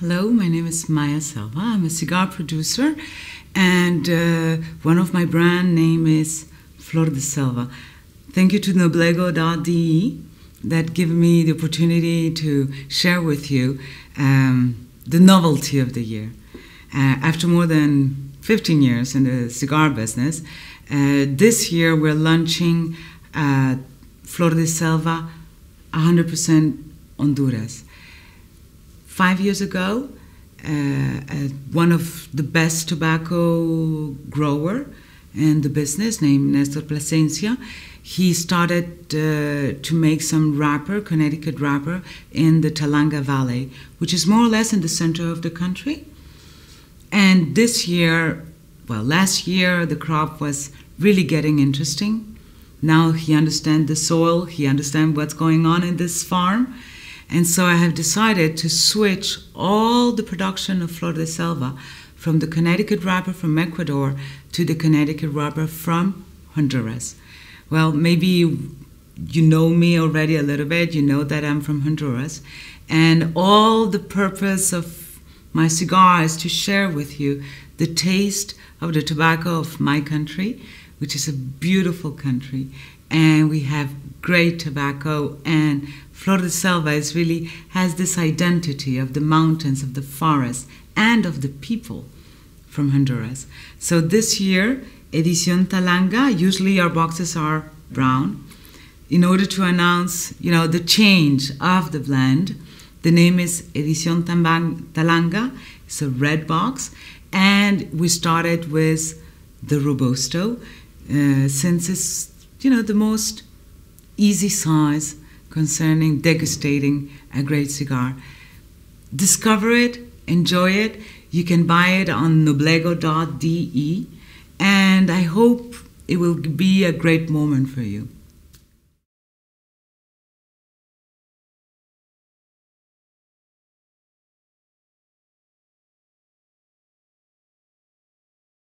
Hello, my name is Maya Selva. I'm a cigar producer, and uh, one of my brand name is Flor de Selva. Thank you to Noblego.de that give me the opportunity to share with you um, the novelty of the year. Uh, after more than 15 years in the cigar business, uh, this year we're launching uh, Flor de Selva 100% Honduras. Five years ago, uh, uh, one of the best tobacco grower in the business, named Nestor Plasencia, he started uh, to make some wrapper, Connecticut wrapper, in the Talanga Valley, which is more or less in the center of the country. And this year, well, last year the crop was really getting interesting. Now he understands the soil, he understands what's going on in this farm, and so I have decided to switch all the production of Flor de Selva from the Connecticut wrapper from Ecuador to the Connecticut wrapper from Honduras. Well, maybe you, you know me already a little bit, you know that I'm from Honduras, and all the purpose of my cigar is to share with you the taste of the tobacco of my country, which is a beautiful country, and we have great tobacco and Flor de Selva is really has this identity of the mountains, of the forest, and of the people from Honduras. So this year, Edición Talanga, usually our boxes are brown. In order to announce, you know, the change of the blend, the name is Edición Talanga. It's a red box, and we started with the Robusto, uh, since it's you know the most easy size concerning degustating a great cigar. Discover it, enjoy it. You can buy it on noblego.de, and I hope it will be a great moment for you.